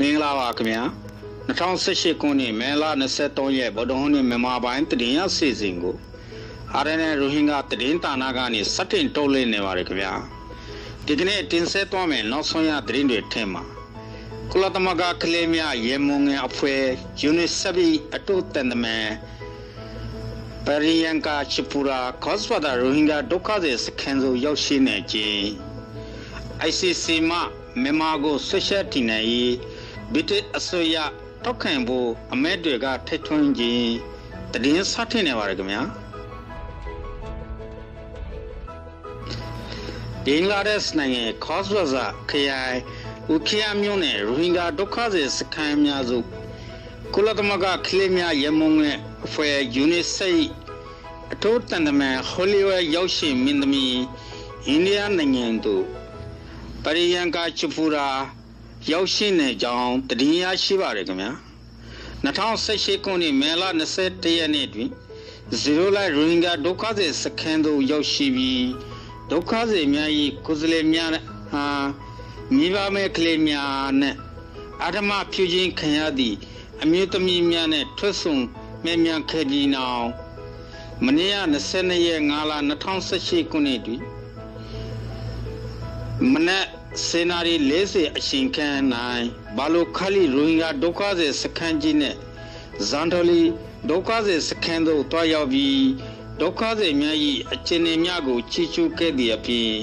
မင်္ဂလာပါခင်ဗျာ2018ခုနှစ်မေလ23ရက်ဗုဒ္ဓဟူးနေ့မြန်မာပိုင်းတည်ရစီစဉ်ကိုအာရန်ရိုဟင်ဂါတည်င်းတာနာကနေစတင်ထုတ်လွှင့်နေပါတယ်ခင်ဗျာဒီကနေ့တင်ဆက်သွားမယ်နောက်ဆုံးရသတင်းတွေထဲမှာကုလသမဂ္ဂကလေးများရေမုံငယ်အဖွဲ့ UNICEF အတူတန်တမန် ပရိယန်ကာချပူရာကော့စဝဒါရိုဟင်ဂါဒုက္ခသည်စခန်းစုရောက်ရှိနေခြင်း ICC မှမြန်မာကိုဆွရှက်တည်နေရေးဗြိတိအစိုးရထောက်ခံဖို့အမဲတွေကထိထွန်းခြင်းတည်င်းစထင်နေပါတယ်ခင်ဗျာဘင်္ဂလားဒေ့ရှ်နိုင်ငံကော့စဝဇာခရိုင်ဥခိယမြို့နယ်ရိုဟင်ဂျာဒုက္ခသည်စခန်းများစုကုလသမဂ္ဂကလေးများရမုံနဲ့ အဖွဲ့ယူနစ်ဆက်အထူးတန်တမန်ဟိုလီဝဲရောက်ရှိမင်းသမီးအိန္ဒိယနိုင်ငံသို့ပရိယံကာချပူရာရောက်ရှိနေကြောင်းတည်ရရှိပါတယ်ခင်ဗျာ2018ခုနှစ်မေလ21ရက်နေ့တွင်ဇီရိုလိုက်ရိုဟင်ဂျာဒုက္ခသည်စခန်းသို့ရောက်ရှိပြီးဒုက္ခသည်များ၏ကိုယ်စားလှယ်များဟာမိဘမဲ့ကလေးများနဲ့အာဓမဖြူချင်းခံရသည့်အမျိုးသမီးများနဲ့ထွက်ဆုံ မြဲမြံခဲ့ပြီးနောက်မနေ့က22ရက်5လ2018ခုနှစ်တွင်မနက်စေနာရီ40အရှင်ခန်းနိုင်ဘာလိုခလီရိုဟင်ဂျာဒုက္ခသည်စခန်းကြီးနဲ့ဇန်တိုလီဒုက္ခသည်စခန်းသို့တွားရောက်ပြီးဒုက္ခသည်များ၏အခြေအနေများကိုချီးကျူးခဲ့သည့်အပြင်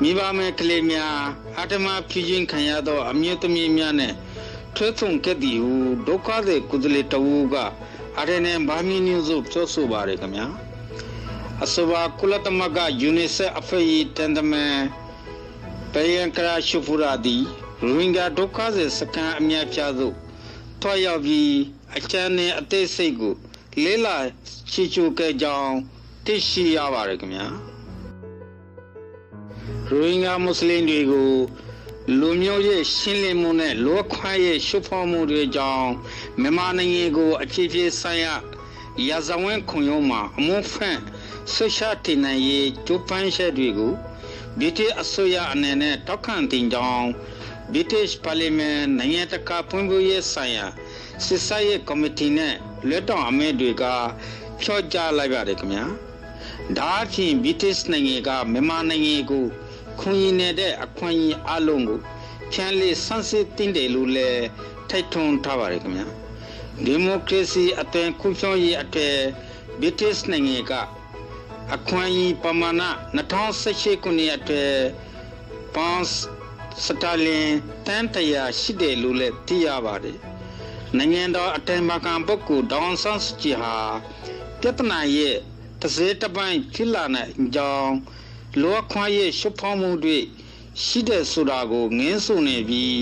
မိဘမဲ့ကလေးများအတ္တမဖြူချင်းခံရသော အမျိုးသမီးများနဲ့ထွေးဆုံခဲ့သည်ဟုဒုက္ခသည်ကုသလေတဝူက အာရနေဘာမီနျူစုပြောဆိုပါရခင်ဗျာအဆိုပါကုလသမဂ္ဂယူနစ်ဆက်အဖွဲ့၏တန်တမန်ပယံကရာရှုဖူရာဒီရိုဟင်ဂျာဒုက္ခသည်စခန်းအများပြားသို့ထွားရောက်ပြီးအချမ်းနဲ့အသေးစိတ်ကိုလေးလာချီချူခဲ့ကြောင်းသိရှိရပါတယ်ခင်ဗျာရိုဟင်ဂျာမွတ်စလင်တွေကို လူမျိုးရဲ့ရှင်းလင်းမှုနဲ့လောခွားရဲ့ရှုဖော်မှုတွေကြောင့်မြန်မာနိုင်ငံကိုအခြေပြေဆိုင်ရာရာဇဝင်ခွန်ရုံးမှာအမွန်းဖန့်ဆွရှာတင်နိုင်ရေးကျိုးပန်းချက်တွေကိုဗြိတိအစိုးရအနေနဲ့တောက်ခံတင်ကြောင်း British Parliament နိုင်ငံတကာဖွံ့ဖြိုးရေးဆိုင်ရာစစ်ဆိုင်ရေးကော်မတီနဲ့လက်တော်အမဲတွေကဖြောကြားလိုက်ပါတယ်ခင်ဗျာဒါအပြင် British နိုင်ငံကမြန်မာနိုင်ငံကို ခွင့်ရနေတဲ့အခွင့်အရေးအလုံးကိုဖြန့်လေးဆန်းစစ်တင်တယ်လို့လည်းထိုက်ထွန်းထားပါတယ်ခင်ဗျာဒီမိုကရေစီအသွင်ကူးပြောင်းရေးအထက် British နိုင်ငံကအခွင့်အရေးပမာဏ2018ခုနှစ်အတွက်ပေါင်စတာလင်တန်တရာရှိတယ်လို့လည်းသိရပါတယ်။နိုင်ငံတော်အတိုင်ပင်ခံပုဂ္ဂိုလ်ဒေါန်ဆန်းစုကြည်ဟာပြဿနာရဲ့တစ်စေတစ်ပိုင်းဖြစ်လာတဲ့ကြောင်း လောခွားရဲ့ရှုပ်ဖော်မှုတွေရှိတဲ့ဆိုတာကိုငင်းဆိုနေပြီး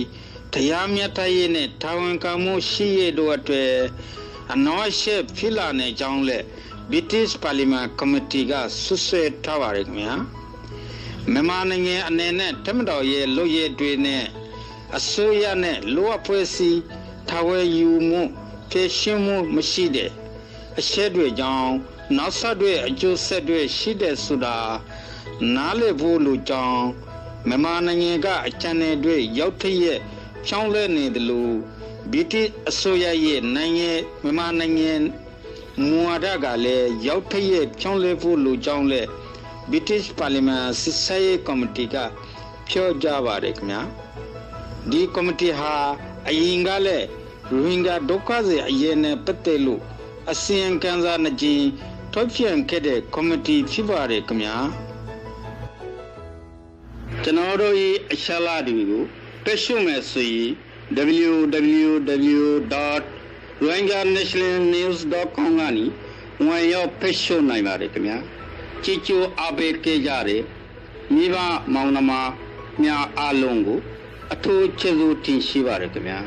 တရားမျှတရေးနဲ့တာဝန်ကမှုရှိရတို့အတွက်အနောက်ရှေ့ဖြစ်လာတဲ့ကြောင်းလည်း British Parliament Committee ကဆွဆွဲထားပါတယ်ခင်ဗျာမြန်မာနိုင်ငံအနေနဲ့တမတော်ရဲ့လူရဲတွေနဲ့အစိုးရနဲ့လိုအပ်ဖွဲ့စည်းထားဝဲယူမှုဖြည့်ရှင်းမှုမရှိတဲ့အချက်တွေကြောင့်နောက်ဆက်တွဲအကျိုးဆက်တွေရှိတဲ့ဆိုတာ နားလည်ဖို့လိုကြောင်းမြန်မာနိုင်ငံကအကြံနယ်တွေရောက်ထရက်ဖြောင်းလဲနေတယ်လို့ဗြိတိအစိုးရရဲ့နိုင်ငံမြန်မာနိုင်ငံမူဝါဒကလည်းရောက်ထရက်ဖြောင်းလဲဖို့လိုကြောင်းလဲ British Parliament စစ်ဆေးရေးကော်မတီကပြောကြားပါတယ်ခင်ဗျာဒီကော်မတီဟာအရင်ကလည်းရိုဟင်ဂျာဒုက္ခသည်အရေးနဲ့ပတ်သက်လို့အစီရင်ခံစာနှစ်ကြိမ်ထုတ်ပြန်ခဲ့တဲ့ကော်မတီဖြစ်ပါတယ်ခင်ဗျာ ကျွန်တော်တို့ရဲ့အချက်အလက်တွေကိုတက်ရှုမယ်ဆိုရင် www.rohingya.nationalnews.com ကနေဝင်ရောက်ဖက်ရှုနိုင်ပါတယ်ခင်ဗျာကြည်ကျိုးအားပေးခဲ့ကြတဲ့မိဘမောင်နှမများအားလုံးကိုအထူးကျေးဇူးတင်ရှိပါတယ်ခင်ဗျာ